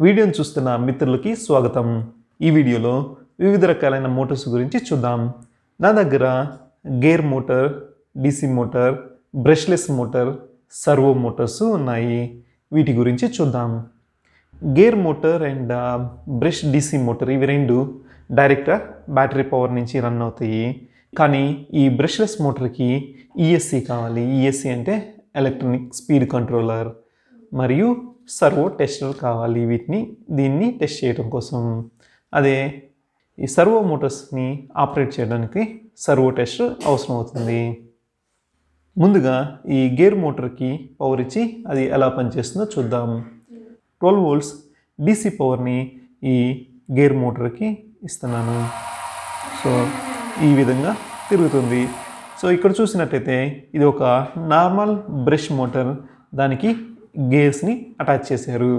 వీడియోను చూస్తున్న మిత్రులకి స్వాగతం. ఈ వీడియోలో వివిధ రకాలైన మోటార్స్ గురించి చూద్దాం. నా దగ్గర gear motor DC motor brushless motor servo motors ఉన్నాయి. వీటి గురించి చూద్దాం. Gear motor and brush DC motor ఇవి రెండు డైరెక్ట్గా బ్యాటరీ పవర్ నుంచి రన్ అవుతాయి. కానీ ఈ బ్రష్లెస్ మోటార్కి ఈఎస్సి కావాలి. ఈఎస్సి అంటే ఎలక్ట్రానిక్ స్పీడ్ కంట్రోలర్. మరియు సర్వో టెస్టర్ కావాలి వీటిని దీన్ని టెస్ట్ చేయడం కోసం. అదే ఈ సర్వో మోటార్స్ని ఆపరేట్ చేయడానికి సర్వో టెస్టర్ అవసరం అవుతుంది ముందుగా ఈ గేర్ మోటార్కి పవర్ ఇచ్చి అది ఎలా పనిచేస్తుందో చూద్దాం. ట్వెల్వ్ వోల్ట్స్ డీసీ పవర్ని ఈ గేర్ మోటార్కి ఇస్తున్నాను. సో ఈ విధంగా తిరుగుతుంది. సో ఇక్కడ చూసినట్టయితే ఇది ఒక నార్మల్ బ్రష్ మోటార్. దానికి గేర్స్ని అటాచ్ చేశారు.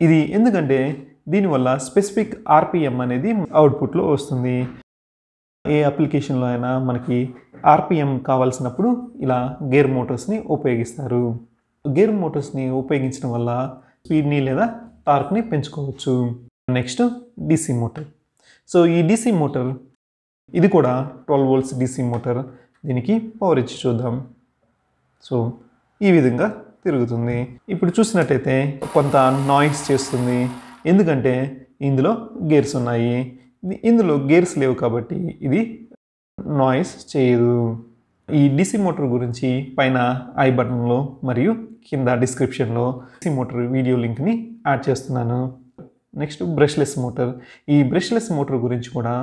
ఇది ఎందుకంటే దీనివల్ల స్పెసిఫిక్ ఆర్పిఎం అనేది అవుట్పుట్లో వస్తుంది. ఏ అప్లికేషన్లో అయినా మనకి ఆర్పిఎం కావాల్సినప్పుడు ఇలా గేర్ మోటార్స్ని ఉపయోగిస్తారు. గేర్ మోటార్స్ని ఉపయోగించడం వల్ల స్పీడ్ని లేదా టార్క్ని పెంచుకోవచ్చు. Next DC motor. సో ఈ డీసీ మోటార్ ఇది కూడా ట్వెల్వ్ వోల్ట్స్ డీసీ మోటార్. దీనికి పవర్ ఇచ్చి చూద్దాం. సో ఈ విధంగా తిరుగుతుంది. ఇప్పుడు చూసినట్టయితే కొంత నాయిస్ చేస్తుంది. ఎందుకంటే ఇందులో గేర్స్ ఉన్నాయి. ఇందులో గేర్స్ లేవు కాబట్టి ఇది నాయిస్ చేయదు. ఈ డిసి మోటార్ గురించి పైన ఐ బటన్లో మరియు కింద డిస్క్రిప్షన్లో డిసి మోటార్ వీడియో లింక్ని యాడ్ చేస్తున్నాను. నెక్స్ట్ బ్రష్లెస్ మోటార్ ఈ బ్రష్లెస్ మోటార్ గురించి కూడా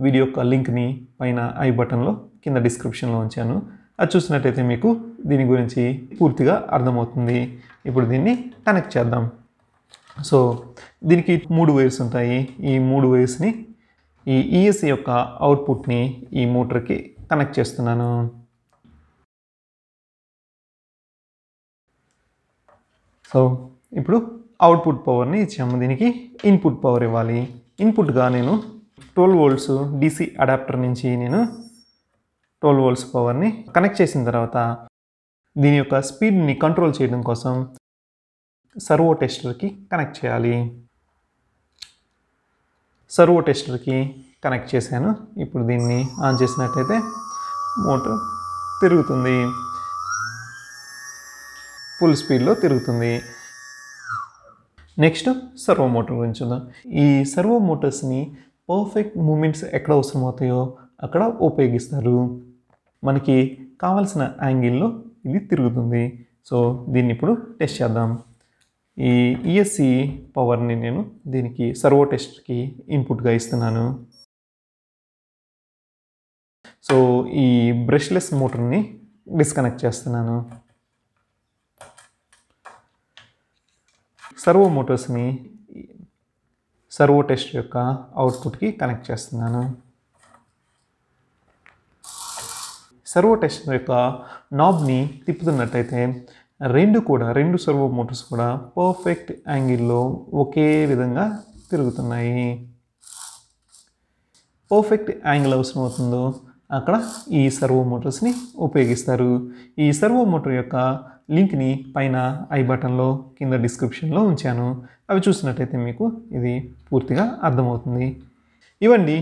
వీడియో యొక్క లింక్ని పైన ఐ బటన్లో కింద డిస్క్రిప్షన్లో ఉంచాను. అది చూసినట్టయితే మీకు దీని గురించి పూర్తిగా అర్థమవుతుంది. ఇప్పుడు దీన్ని కనెక్ట్ చేద్దాం. సో దీనికి మూడు వైర్స్ ఉంటాయి. ఈ మూడు వైర్స్ని ఈ ఈఎస్సి యొక్క అవుట్పుట్ని ఈ మోటార్కి కనెక్ట్ చేస్తున్నాను. సో ఇప్పుడు అవుట్పుట్ పవర్ని ఇచ్చాము. దీనికి ఇన్పుట్ పవర్ ఇవ్వాలి. ఇన్పుట్గా నేను ట్వెల్వ్ వోల్ట్స్ డీసీ అడాప్టర్ నుంచి నేను ట్వెల్వ్ వోల్ట్స్ పవర్ని కనెక్ట్ చేసిన తర్వాత దీని యొక్క స్పీడ్ని కంట్రోల్ చేయడం కోసం సర్వో టెస్టర్కి కనెక్ట్ చేయాలి. సర్వో టెస్టర్కి కనెక్ట్ చేశాను. ఇప్పుడు దీన్ని ఆన్ చేసినట్టయితే మోటార్ తిరుగుతుంది. ఫుల్ స్పీడ్లో తిరుగుతుంది. నెక్స్ట్ సర్వో మోటార్ గురించి చూద్దాం. ఈ సర్వో మోటార్స్ని పర్ఫెక్ట్ మూమెంట్స్ ఎక్కడ అవసరం అవుతాయో అక్కడ ఉపయోగిస్తారు. మనకి కావాల్సిన యాంగిల్లో ఇది తిరుగుతుంది. సో దీన్ని ఇప్పుడు టెస్ట్ చేద్దాం. ఈ ఈఎస్సి పవర్ని నేను దీనికి సర్వో టెస్ట్కి ఇన్పుట్గా ఇస్తున్నాను. సో ఈ బ్రష్లెస్ మోటార్ని డిస్కనెక్ట్ చేస్తున్నాను. సర్వో మోటార్స్ని సర్వో టెస్ట్ యొక్క అవుట్పుట్కి కనెక్ట్ చేస్తున్నాను. సర్వో టెస్ట్ యొక్క నాబ్ని తిప్పుతున్నట్టయితే రెండు కూడా రెండు సర్వో మోటార్స్ కూడా పర్ఫెక్ట్ యాంగిల్లో ఒకే విధంగా తిరుగుతున్నాయి. పర్ఫెక్ట్ యాంగిల్ అవసరం అవుతుందో అక్కడ ఈ సర్వో మోటార్స్ని ఉపయోగిస్తారు. ఈ సర్వో మోటార్ యొక్క లింక్ని పైన ఐ బటన్లో కింద డిస్క్రిప్షన్లో ఉంచాను. అవి చూసినట్టయితే మీకు ఇది పూర్తిగా అర్థమవుతుంది. ఇవండి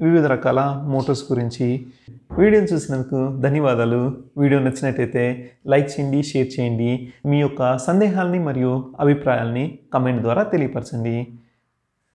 వివిధ రకాల మోటార్స్ గురించి వీడియోని చూసినందుకు ధన్యవాదాలు. వీడియో నచ్చినట్టయితే లైక్ చేయండి షేర్ చేయండి. మీ యొక్క సందేహాలని మరియు అభిప్రాయాల్ని కమెంట్ ద్వారా తెలియపరచండి.